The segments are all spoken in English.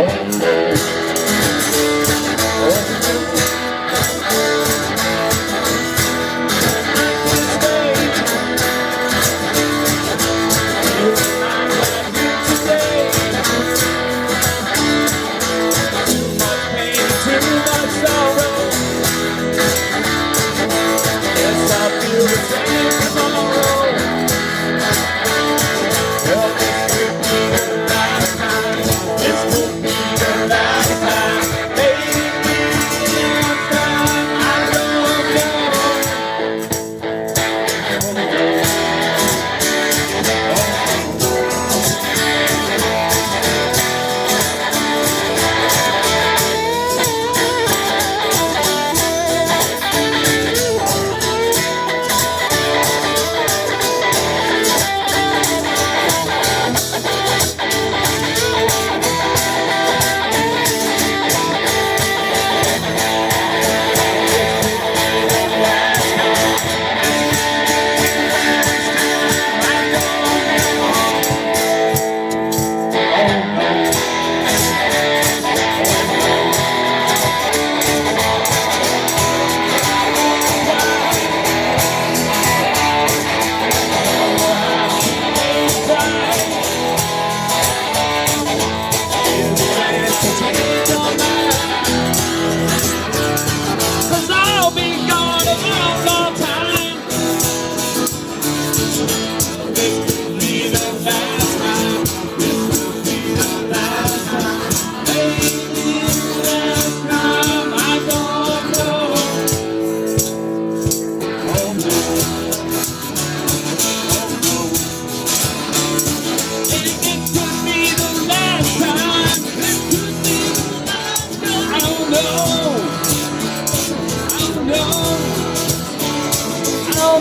Oh.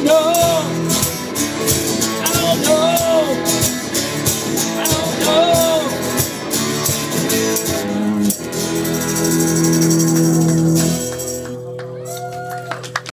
No.